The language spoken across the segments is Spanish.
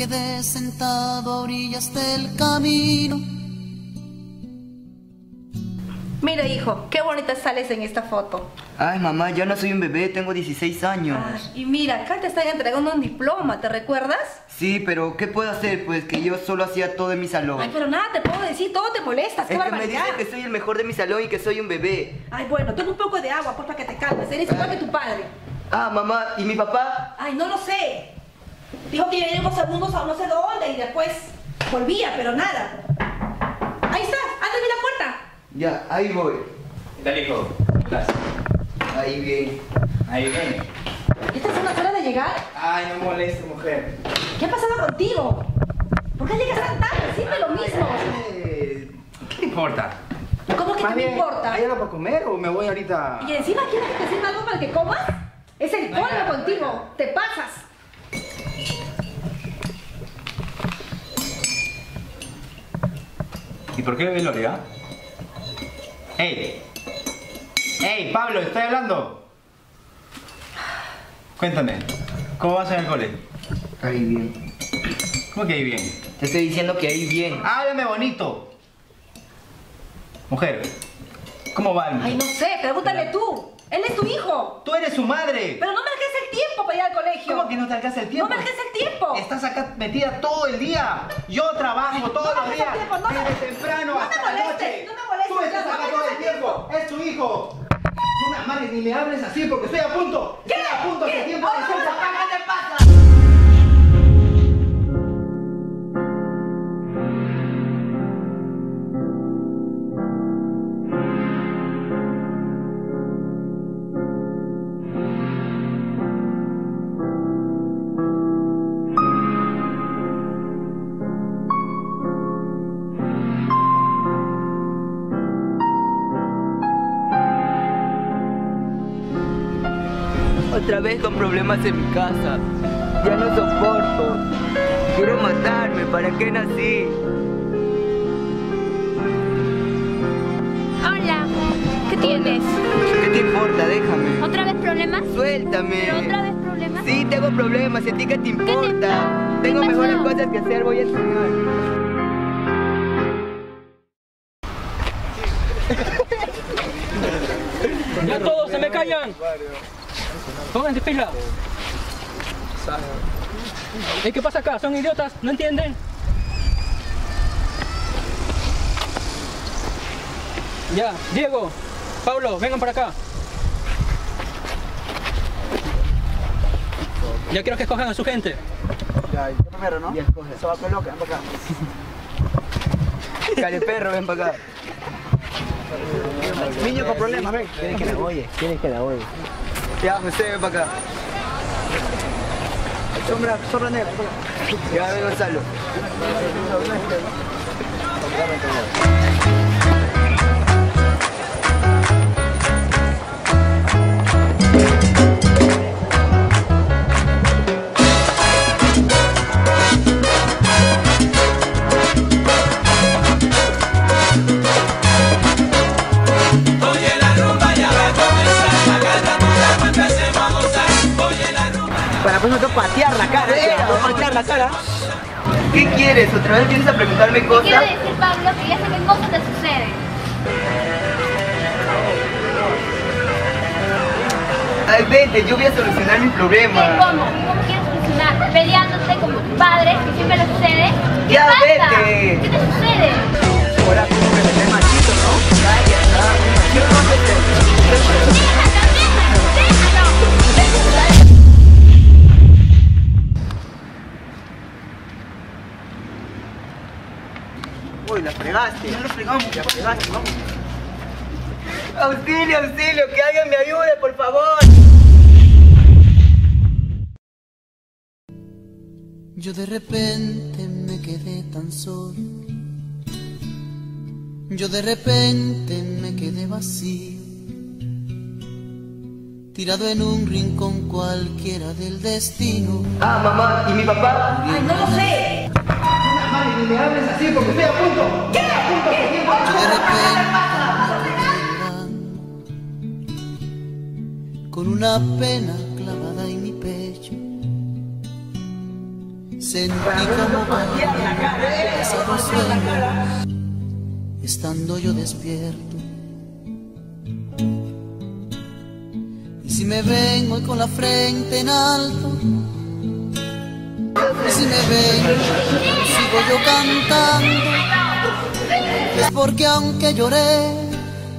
quedé sentado a orillas del camino. Mira, hijo, qué bonita sales en esta foto. Ay, mamá, ya no soy un bebé, tengo 16 años. Ay, y mira, acá te están entregando un diploma, ¿te recuerdas? Sí, pero ¿qué puedo hacer? Pues que yo solo hacía todo en mi salón. Ay, pero nada te puedo decir, todo te molestas, qué es que me dicen que soy el mejor de mi salón y que soy un bebé. Ay, bueno, toma un poco de agua, porfa, que te calmes. Eres igual que tu padre. Ah, mamá, ¿y mi papá? Ay, no lo sé. Dijo que iba a ir unos segundos a no sé dónde y después volvía, pero nada. Ahí está, ándame la puerta. Ya, ahí voy. ¿Qué tal, hijo? ¿Cómo estás? Ahí bien. Ahí ven. ¿Esta es una hora de llegar? Ay, no molestes, mujer. ¿Qué ha pasado contigo? ¿Por qué llegas tan tarde? Siempre lo mismo. Eh, ¿Qué te importa? ¿Cómo que Más no me bien, importa? ¿Hay algo para comer o me voy ahorita? Y encima quieres que te sirva algo para que comas. Es el colmo contigo. Te pasas. ¿Y por qué bebe Loria? ¡Ey! ¡Ey, Pablo, estoy hablando! Cuéntame, ¿cómo vas en el cole? Ahí bien. ¿Cómo que ahí bien? Te estoy diciendo que ahí bien. ¡Háblame bonito! Mujer, ¿cómo va el Ay, no sé, pregúntale tú. Él es tu hijo. ¡Tú eres su madre! Pero no me alcanza el tiempo para ir al colegio. ¿Cómo que no te alcanza el tiempo? No me alcanza el tiempo. Estás acá metida todo el día. Yo trabajo todos no los días. alcanza el tiempo, no me- desde temprano no me hasta la molestes, noche. no me molestes, Tú estás acá todo el tiempo. Es tu hijo. No me amares ni me hables así porque estoy a punto. ¿Qué? Estoy a punto ¿Qué? tiempo. Otra vez con problemas en mi casa. Ya no soporto. Quiero matarme. ¿Para qué nací? Hola, ¿qué tienes? ¿Qué te importa? Déjame. ¿Otra vez problemas? Suéltame. ¿Pero otra vez problemas? Sí, tengo problemas. ¿Y a ti qué te importa? Tengo ¿Qué mejores cosas que hacer. Voy a estudiar. Ya todos se me callan. Pónganse pila. ¿Y qué pasa acá? ¿Son idiotas? ¿No entienden? Ya, Diego, Pablo, vengan para acá. Ya quiero que escojan a su gente. Ya, yo primero, ¿no? Ya escoge. Se va con loca, ven para acá. Cale perro, ven para acá. Niño con problemas, ven. Quieren que la oye, quieren que la oye. Ya, José, ven para acá. Sombra, sombra negra. Ya, ven Gonzalo. Pues me tengo que patear la cara. Voy a patear la cara. ¿Qué quieres? ¿Otra vez vienes a preguntarme Te cosas? quiero decir, Pablo, que ya sé qué cosa te sucede. Ay, vete, yo voy a solucionar mi ¿Qué, problema. ¿Cómo? ¿Cómo quieres solucionar? ¿Peleándote como tu padre, que siempre le sucede? ¿Qué Ya, pasa? vete. ¿Qué te sucede? Ahora fregamos. La fregaste, vamos. Auxilio, auxilio, que alguien me ayude, por favor. Yo de repente me quedé tan solo. Yo de repente me quedé vacío. Tirado en un rincón cualquiera del destino. Ah, mamá, ¿y mi papá? Ay, no lo sé. No me amares ni me hables así porque estoy a punto. Estoy una pena clavada en mi pecho. Sentí como pasado sueño, estando yo despierto. Y si me ven hoy con la frente en alto, y si me ven, sigo yo cantando. Es porque aunque lloré,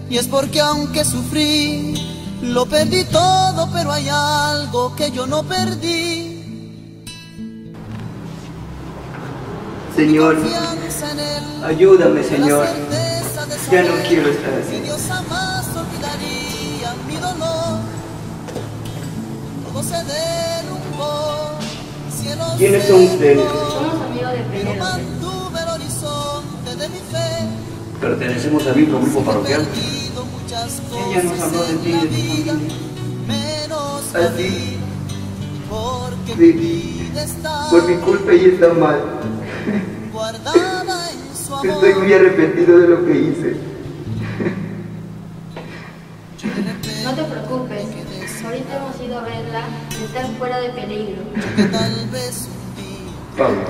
y es porque aunque sufrí, lo perdí todo, pero hay algo que yo no perdí. Señor, ayúdame, Señor. Ya no quiero estar así. Dios jamás olvidaría mi dolor. Todo se derrumbó, ¿Quiénes son ustedes? Somos amigos de Pero mantuve el horizonte de mi fe. Pertenecemos al mismo grupo parroquial. Ella nos habló de ti de tu familia. mi vida está Por mi culpa ella está mal. guardada en su amor. Estoy muy arrepentido de lo que hice. No te preocupes. Ahorita hemos ido a verla y está fuera de peligro. Pablo,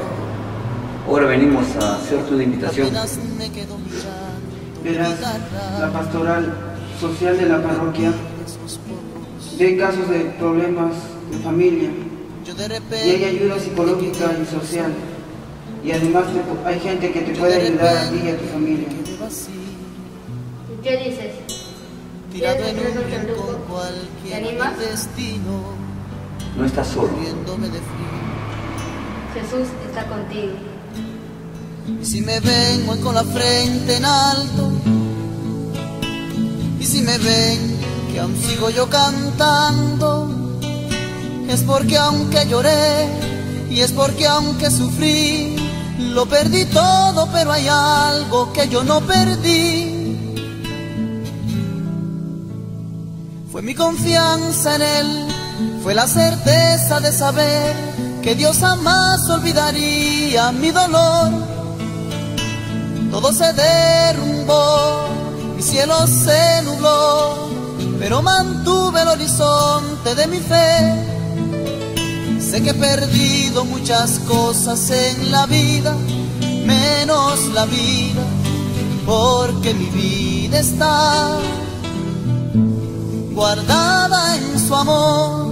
ahora venimos a hacerte una invitación. Verás, la pastoral social de la parroquia ve casos de problemas de familia y hay ayuda psicológica y social. Y además te- hay gente que te puede ayudar a ti y a tu familia. quedé vacío, ¿Y ¿Qué dices? tirado en ¿Quieres un rincón grupo? cualquiera ¿Te animas? del destino, No estás solo. Jesús está contigo. Y si me ven hoy con la frente en alto, y si me ven que aún sigo yo cantando, es porque aunque lloré, y es porque aunque sufrí, lo perdí todo, pero hay algo que yo no perdí. Fue mi confianza en Él, fue la certeza de saber que Dios jamás olvidaría mi dolor. Todo se derrumbó, mi cielo se nubló, pero mantuve el horizonte de mi fe. Sé que he perdido muchas cosas en la vida, menos la vida, porque mi vida está guardada en su amor.